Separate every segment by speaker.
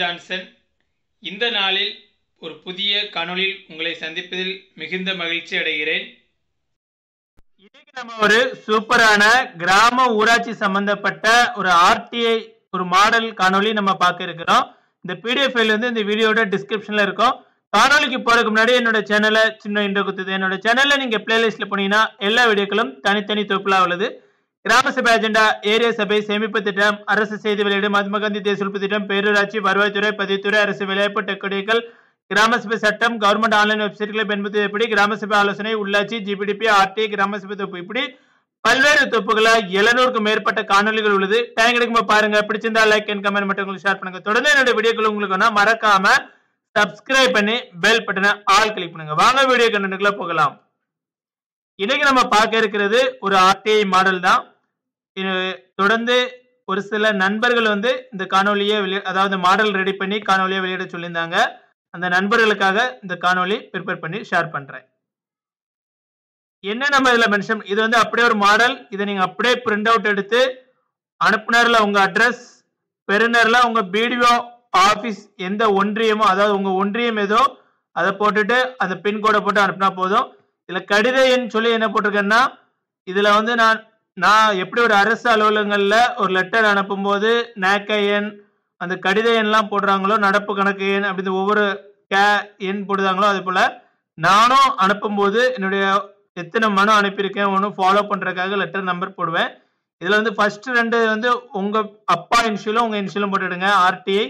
Speaker 1: Johnson இந்த நாளில் ஒரு புதிய காணொளியில் உங்களை சந்திப்பதில் மிகுந்த மகிழ்ச்சி அடைகிறேன். இன்னைக்கு நம்ம ஒரு சூப்பரான கிராம ஊராட்சி சம்பந்தப்பட்ட ஒரு ஆர்டிஐ ஒரு மாடல் காணொளி நம்ம பார்க்க இருக்கிறோம். இந்த பிடிஎஃப் ஃபைல் வந்து இந்த வீடியோட டிஸ்கிரிப்ஷன்ல இருக்கும். காணொளிக்கு போறதுக்கு முன்னாடி என்னோட சேனலை சின்ன இன்ட்ரோ குத்துது என்னோட சேனல்ல நீங்க பிளேலிஸ்ட்ல போனீங்கன்னா எல்லா வீடியோக்களும் தனித்தனி தொகுப்புலா உள்ளது. கிராம சபை அஜெண்டா ஏரியா சபை சேமிப்பு திட்டம் அரசு செய்தி வெளியீடு மகாத்மா காந்தி தேசிய உறுப்பு திட்டம் பேரூராட்சி வருவாய்த்துறை பதிவுத்துறை அரசு விளையாட்டு டெக்கடிகள் கிராம சபை சட்டம் கவர்மெண்ட் ஆன்லைன் வெப்சைட்களை பயன்படுத்தி எப்படி கிராம சபை ஆலோசனை உள்ளாட்சி ஜிபிடிபி ஆர்டி கிராம சபை தொப்பு இப்படி பல்வேறு தொப்புகளா எழுநூறுக்கும் மேற்பட்ட காணொலிகள் உள்ளது. டைம் கிடைக்கும்போது பாருங்க பிடிச்சிருந்தா லைக் அண்ட் கமெண்ட் மட்டும் உங்களுக்கு ஷேர் பண்ணுங்க. தொடர்ந்து என்னோட வீடியோக்கள் உங்களுக்கு வேணா மறக்காம சப்ஸ்கிரைப் பண்ணி பெல் பட்டனை ஆல் கிளிக் பண்ணுங்க. வாங்க வீடியோ கண்டென்ட்டுக்குள்ள போகலாம். இன்னைக்கு நம்ம பார்க்க இருக்கிறது ஒரு ஆர்டிஐ மாடல் தான். தொடர்ந்து ஒரு சில நண்பர்கள் வந்து இந்த காணொலியை வெளிய அதாவது மாடல் ரெடி பண்ணி காணொலியை வெளியிட சொல்லியிருந்தாங்க. அந்த நண்பர்களுக்காக இந்த காணொலி ப்ரிப்பேர் பண்ணி ஷேர் பண்ணுறேன் என்ன நம்ம இதில் மென்ஷன் இது வந்து அப்படியே ஒரு மாடல் இதை நீங்கள் அப்படியே பிரிண்ட் அவுட் எடுத்து அனுப்புனரில் உங்கள் அட்ரஸ் பெறுநரில் உங்கள் பிடிஓ ஆஃபீஸ் எந்த ஒன்றியமோ அதாவது உங்கள் ஒன்றியம் ஏதோ அதை போட்டுட்டு அந்த பின்கோடை போட்டு அனுப்புனா போதும். இதில் கடித எண் சொல்லி என்ன போட்டிருக்கேன்னா இதில் வந்து நான் நான் எப்படி ஒரு அரசு அலுவலகங்களில் ஒரு லெட்டர் அனுப்பும்போது நேக்க எண் அந்த கடித எண்லாம் போடுறாங்களோ நடப்பு கணக்கு எண் அப்படின்னு ஒவ்வொரு கே எண் போடுறாங்களோ அது போல் நானும் அனுப்பும்போது என்னுடைய எத்தனை மனு அனுப்பியிருக்கேன் ஒன்றும் ஃபாலோ பண்ணுறதுக்காக லெட்டர் நம்பர் போடுவேன். இதில் வந்து ஃபர்ஸ்ட் ரெண்டு வந்து உங்கள் அப்பா இன்ஷியலும் உங்கள் இன்ஷியலும் போட்டுடுங்க. ஆர்டிஐ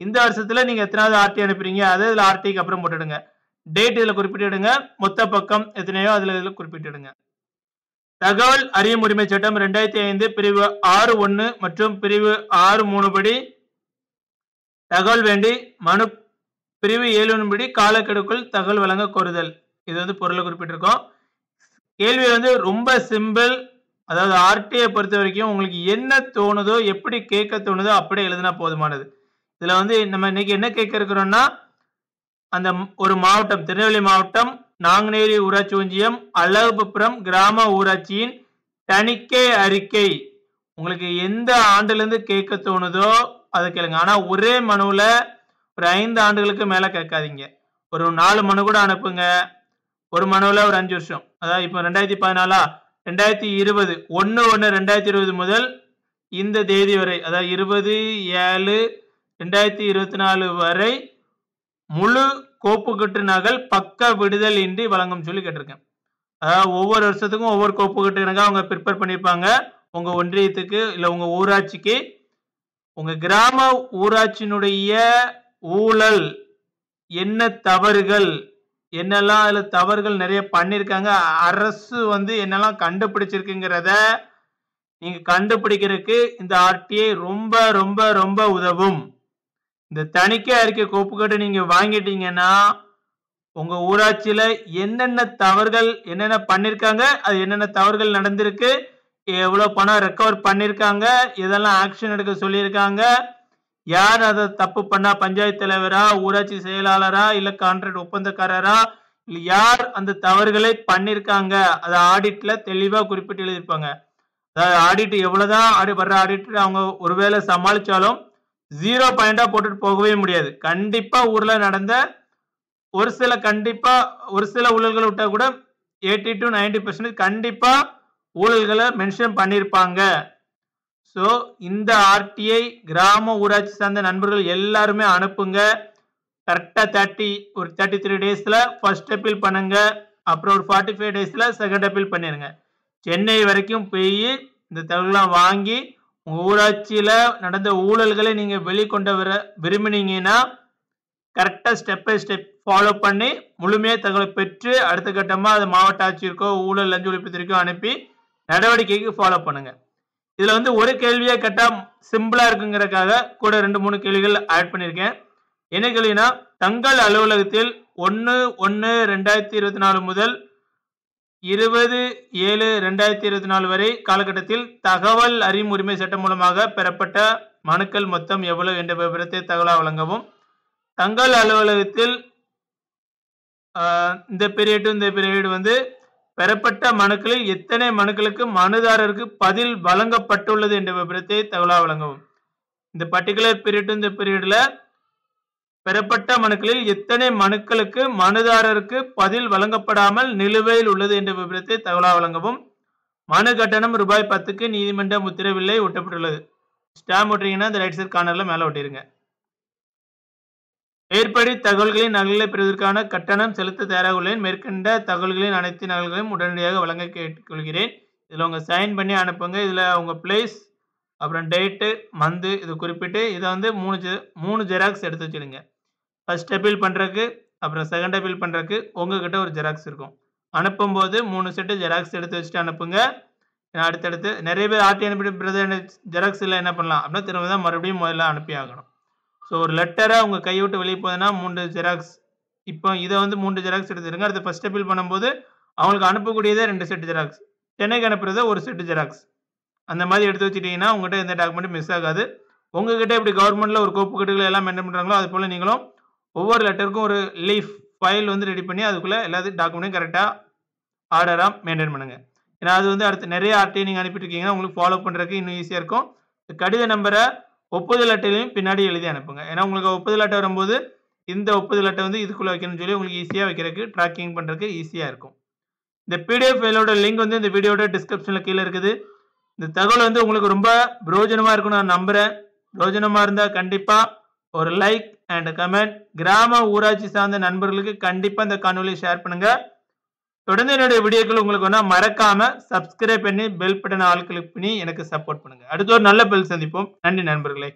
Speaker 1: இந்த வருஷத்தில் நீங்கள் எத்தனாவது ஆர்டி அனுப்புறீங்க அதே இதில் ஆர்டிக்கு அப்புறம் போட்டுடுங்க. டேட் இதில் குறிப்பிட்டுடுங்க மொத்த பக்கம் எத்தனையோ அதில் இதில் குறிப்பிட்டுடுங்க தகவல் அறியும் உரிமை சட்டம் ரெண்டாயிரத்தி ஐந்து பிரிவு ஆறு ஒன்று மற்றும் பிரிவு ஆறு மூணு படி தகவல் வேண்டி மனு பிரிவு ஏழு படி காலக்கெடுக்குள் தகவல் வழங்க கோருதல். இது வந்து பொருளை குறிப்பிட்டிருக்கோம். கேள்வி வந்து ரொம்ப சிம்பிள். அதாவது ஆர்டிஐ பொறுத்த வரைக்கும் உங்களுக்கு என்ன தோணுதோ எப்படி கேட்க தோணுதோ அப்படியே எழுதினா போதுமானது. இதில் வந்து நம்ம இன்னைக்கு என்ன கேட்க இருக்கிறோம்னா அந்த ஒரு மாவட்டம் திருநெல்வேலி மாவட்டம் நாங்குநேரி ஊராட்சி ஒன்றியம் அழகுபுரம் கிராம ஊராட்சியின் தணிக்கை அறிக்கை. உங்களுக்கு எந்த ஆண்டுலேருந்து கேட்க தோணுதோ அதை கேளுங்க. ஆனால் ஒரே மனுவில் ஒரு ஐந்து ஆண்டுகளுக்கு மேலே கேட்காதீங்க. ஒரு நாலு மனு கூட அனுப்புங்க. ஒரு மனுவில் ஒரு அஞ்சு வருஷம். அதாவது இப்போ ரெண்டாயிரத்தி பதினாலா? ரெண்டாயிரத்தி இருபது. ஒன்று ஒன்று ரெண்டாயிரத்தி இருபது முதல் இந்த தேதி வரை. அதாவது இருபது ஏழு ரெண்டாயிரத்தி இருபத்தி நாலு வரை முழு கோப்புக்கட்டு நகல் பக்க விடுதல் இன்றி வழங்கும் சொல்லி கேட்டிருக்கேன். அதாவது ஒவ்வொரு வருஷத்துக்கும் ஒவ்வொரு கோப்புக்கட்டு நகல் அவங்க ப்ரிப்பேர் பண்ணியிருப்பாங்க. உங்கள் ஒன்றியத்துக்கு இல்லை உங்கள் ஊராட்சிக்கு. உங்கள் கிராம ஊராட்சியினுடைய ஊழல் என்ன தவறுகள் என்னெல்லாம் அதில் தவறுகள் நிறைய பண்ணியிருக்காங்க. அரசு வந்து என்னெல்லாம் கண்டுபிடிச்சிருக்குங்கிறத நீங்கள் கண்டுபிடிக்கிறதுக்கு இந்த ஆர்டிஐ ரொம்ப ரொம்ப ரொம்ப உதவும். இந்த தணிக்கை அறிக்கை கோப்புக்கட்டு நீங்க வாங்கிட்டீங்கன்னா உங்க ஊராட்சியில என்னென்ன தவறுகள் என்னென்ன பண்ணிருக்காங்க அது என்னென்ன தவறுகள் நடந்திருக்கு எவ்வளவு பணம் ரெக்கவர் பண்ணிருக்காங்க இதெல்லாம் ஆக்ஷன் எடுக்க சொல்லியிருக்காங்க யார் அதை தப்பு பண்ணா பஞ்சாயத்து தலைவரா ஊராட்சி செயலாளரா இல்ல கான்ட்ராக்ட் ஒப்பந்தக்காரரா இல்ல யார் அந்த தவறுகளை பண்ணிருக்காங்க அதை ஆடிட்ல தெளிவா குறிப்பிட்டு எழுதியிருப்பாங்க. அதாவது ஆடிட் எவ்வளவுதான் ஆடி வர்ற ஆடிட் அவங்க ஒருவேளை சமாளிச்சாலும் ஜீரோ பாயிண்டா போட்டுட்டு போகவே முடியாது. கண்டிப்பா ஊர்ல நடந்த ஒரு சில கண்டிப்பா ஒரு சில ஊழல்களை விட்டா கூட எயிட்டி டு நைன்டி பர்சன்டேஜ் கண்டிப்பா ஊழல்களை மென்ஷன் பண்ணியிருப்பாங்க ஸோ இந்த ஆர்டிஐ கிராம ஊராட்சி சார்ந்த நண்பர்கள் எல்லாருமே அனுப்புங்க. கரெக்டாக தேர்ட்டி ஒரு தேர்ட்டி த்ரீ டேஸில் ஃபர்ஸ்ட் அப்பீல் பண்ணுங்க. அப்புறம் ஒரு ஃபார்ட்டி ஃபைவ் டேஸில் செகண்ட் அப்பீல் பண்ணிடுங்க சென்னை வரைக்கும் போய் இந்த தகவலாம் வாங்கி ஊராட்சியில் நடந்த ஊழல்களை நீங்கள் வெளிக்கொண்டு வர விரும்பினீங்கன்னா கரெக்டாக ஸ்டெப் பை ஸ்டெப் ஃபாலோ பண்ணி முழுமையாக தகவலை பெற்று அடுத்த கட்டமாக அது மாவட்ட ஆட்சியருக்கோ ஊழல் லஞ்ச ஒழிப்புத்துறைக்கோ அனுப்பி நடவடிக்கைக்கு ஃபாலோ பண்ணுங்க. இதில் வந்து ஒரு கேள்வியை கேட்டால் சிம்பிளாக இருக்குங்கிறக்காக கூட ரெண்டு மூணு கேள்விகள் ஆட் பண்ணியிருக்கேன் என்ன கேள்வினா தங்கள் அலுவலகத்தில் ஒன்று ஒன்று ரெண்டாயிரத்தி இருபத்தி நாலு முதல் இருபது ஏழு ரெண்டாயிரத்தி இருபத்தி நாலு வரை காலகட்டத்தில் தகவல் அறியும் உரிமை சட்டம் மூலமாக பெறப்பட்ட மனுக்கள் மொத்தம் எவ்வளவு என்ற விவரத்தை தகவலாக வழங்கவும் தங்கள் அலுவலகத்தில் இந்த பீரியட் இந்த பீரியட் வந்து பெறப்பட்ட மனுக்களில் எத்தனை மனுக்களுக்கு மனுதாரருக்கு பதில் வழங்கப்பட்டுள்ளது என்ற விவரத்தை தகவலாக வழங்கவும். இந்த பர்டிகுலர் பீரியட் இந்த பீரியடில் பெறப்பட்ட மனுக்களில் எத்தனை மனுக்களுக்கு மனுதாரருக்கு பதில் வழங்கப்படாமல் நிலுவையில் உள்ளது என்ற விபரத்தை தகவலாக வழங்கவும். மனு கட்டணம் ரூபாய் பத்துக்கு நீதிமன்றம் உத்தரவில்லை ஒட்டப்பட்டுள்ளது. ஸ்டாம்ப் ஒட்டுறீங்கன்னா இந்த ரைட் சைட் கார்னர்ல மேலே ஒட்டிருங்க. மேற்படி தகவல்களின் நகல்களை பெறுவதற்கான கட்டணம் செலுத்த தயாராக உள்ளேன். மேற்கண்ட தகவல்களின் அனைத்து நகல்களையும் உடனடியாக வழங்க கேட்டுக்கொள்கிறேன். இதில் உங்கள் சைன் பண்ணி அனுப்புங்க. இதில் உங்கள் பிளேஸ் அப்புறம் டேட்டு மந்த்து இது குறிப்பிட்டு இதை வந்து மூணு மூணு ஜெராக்ஸ் எடுத்து வச்சுடுங்க. ஃபஸ்ட் அப்பீல் பண்ணுறக்கு அப்புறம் செகண்ட் அப்பீல் பண்ணுறக்கு உங்ககிட்ட ஒரு ஜெராக்ஸ் இருக்கும். அனுப்பும்போது மூணு செட்டு ஜெராக்ஸ் எடுத்து வச்சுட்டு அனுப்புங்க. அடுத்தடுத்து நிறைய பேர் ஆர்டி அனுப்பிட்டு பிரதர் ஜெராக்ஸ் இல்லை என்ன பண்ணலாம்? அப்படின்னா திரும்ப தான் மறுபடியும் முதல்ல அனுப்பி ஆகணும். ஸோ ஒரு லெட்டரை உங்கள் கையை விட்டு வெளியே போகுதுன்னா மூன்று ஜெராக்ஸ் இப்போ இதை வந்து மூன்று ஜெராக்ஸ் எடுத்துருங்க. அடுத்து ஃபஸ்ட் அப்பீல் பண்ணும்போது அவங்களுக்கு அனுப்பக்கூடியதே ரெண்டு செட்டு ஜெராக்ஸ் சென்னைக்கு அனுப்புகிறத ஒரு செட்டு ஜெராக்ஸ் அந்த மாதிரி எடுத்து வச்சுட்டிங்கன்னா உங்கள்கிட்ட எந்த டாக்குமெண்ட்டும் மிஸ் ஆகாது. உங்ககிட்ட இப்படி கவர்மெண்ட்டில் ஒரு கோப்பு கட்டுகள் எல்லாம் மெயின்டைன் பண்ணுறாங்களோ அது போல் நீங்களும் ஒவ்வொரு லெட்டருக்கும் ஒரு லீஃப் ஃபைல் வந்து ரெடி பண்ணி அதுக்குள்ளே எல்லாத்தையும் டாக்குமெண்ட்டையும் கரெக்டாக ஆர்டராக மெயின்டைன் பண்ணுங்கள் ஏன்னா அது வந்து அடுத்து நிறைய அட்டையை நீங்கள் அனுப்பிட்டுருக்கீங்கன்னா உங்களுக்கு ஃபாலோ பண்ணுறதுக்கு இன்னும் ஈஸியாக இருக்கும். கடித நம்பரை ஒப்புதல் அட்டையிலையும் பின்னாடி எழுதி அனுப்புங்க. ஏன்னா உங்களுக்கு ஒப்புதல் அட்டை வரும்போது இந்த ஒப்புதல் அட்டை வந்து இதுக்குள்ளே வைக்கணும்னு சொல்லி உங்களுக்கு ஈஸியாக வைக்கிறதுக்கு ட்ராக்கிங் பண்ணுறதுக்கு ஈஸியாக இருக்கும். இந்த பிடிஎஃப் ஃபைலோட லிங்க் வந்து இந்த வீடியோட டிஸ்கிரிப்ஷனில் கீழே இருக்குது. இந்த தகவல் வந்து உங்களுக்கு ரொம்ப பிரயோஜனமாக இருக்கும் நான் நம்புகிறேன் பிரயோஜனமாக இருந்தால் கண்டிப்பாக ஒரு லைக் அண்ட் கமெண்ட் கிராம ஊராட்சி சார்ந்த நண்பர்களுக்கு கண்டிப்பாக இந்த காணொலியை ஷேர் பண்ணுங்க. தொடர்ந்து என்னுடைய வீடியோக்கள் உங்களுக்கு வேணா மறக்காம சப்ஸ்கிரைப் பண்ணி பெல் பட்டன் ஆள் கிளிக் பண்ணி எனக்கு சப்போர்ட் பண்ணுங்க. அடுத்த ஒரு நல்ல பெல் சந்திப்போம். நன்றி நண்பர்களே.